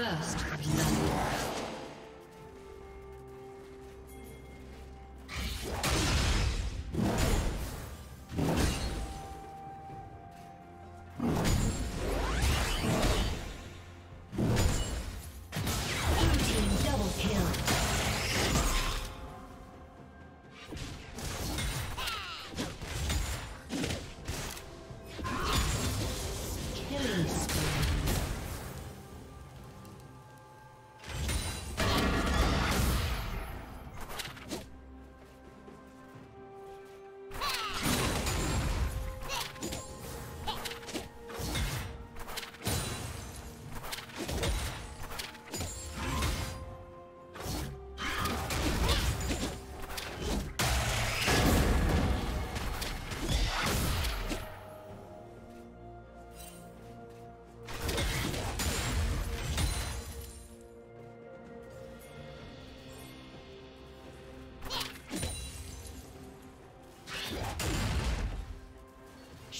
First blood.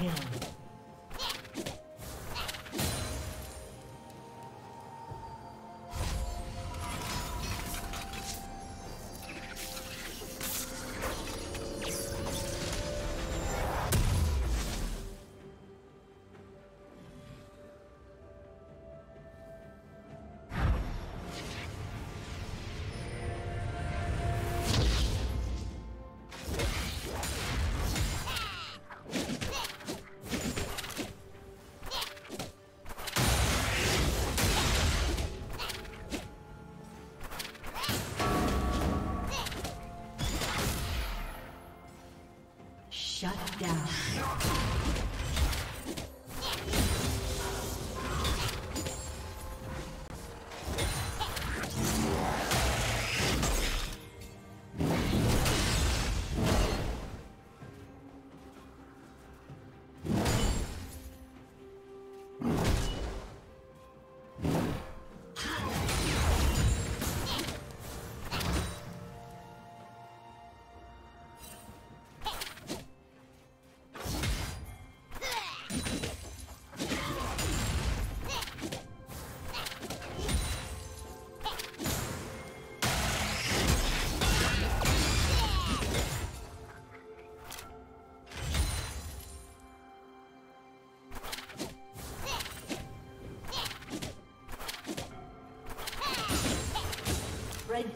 Kill. Red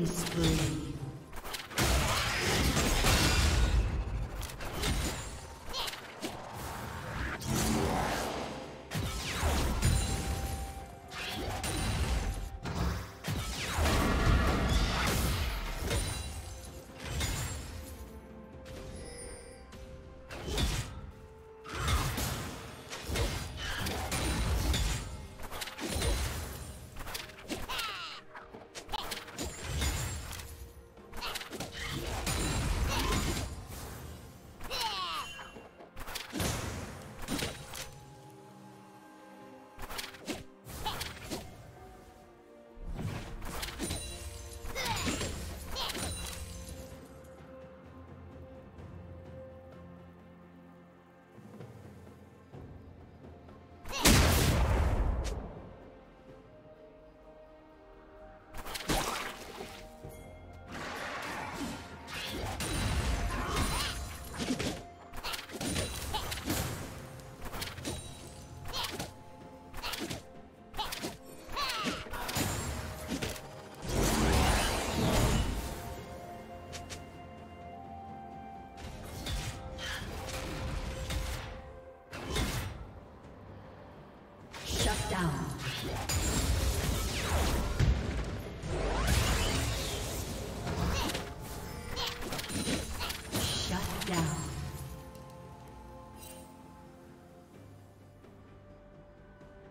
Killing spree.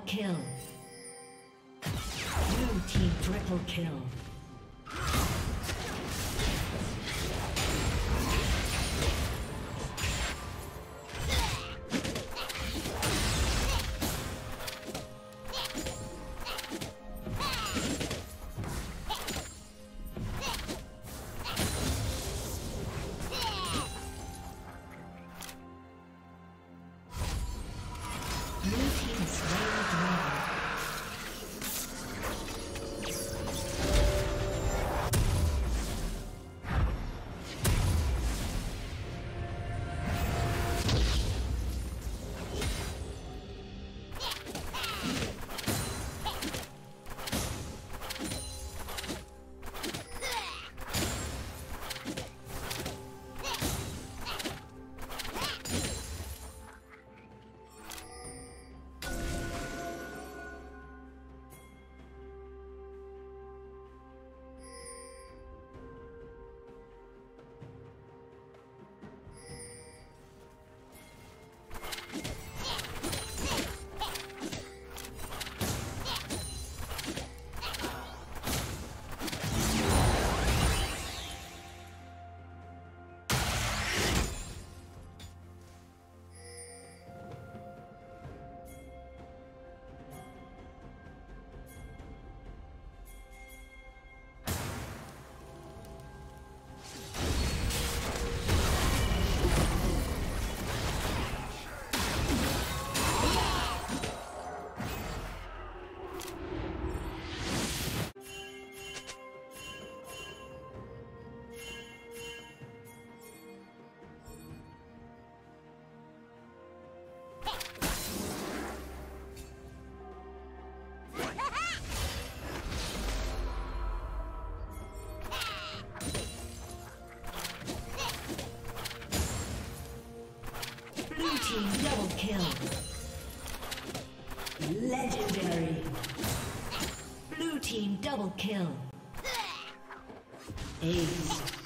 Double kill. Blue team triple kill. Kill. Legendary. Blue team double kill. Ace.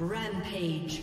Rampage.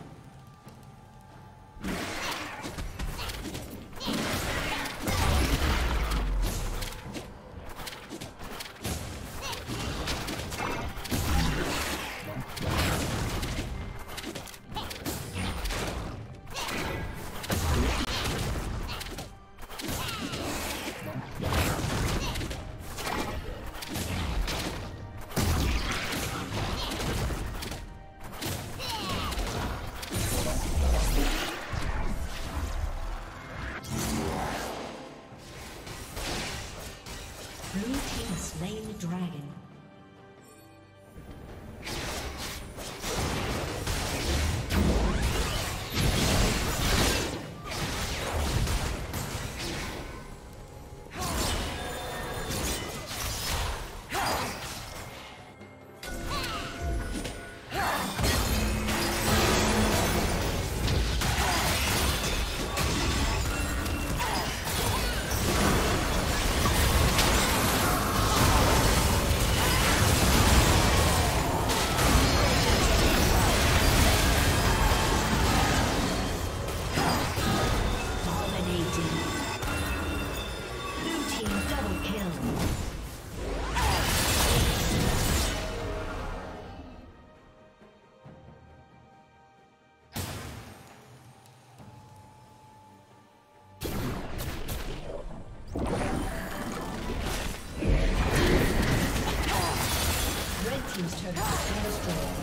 Thank you.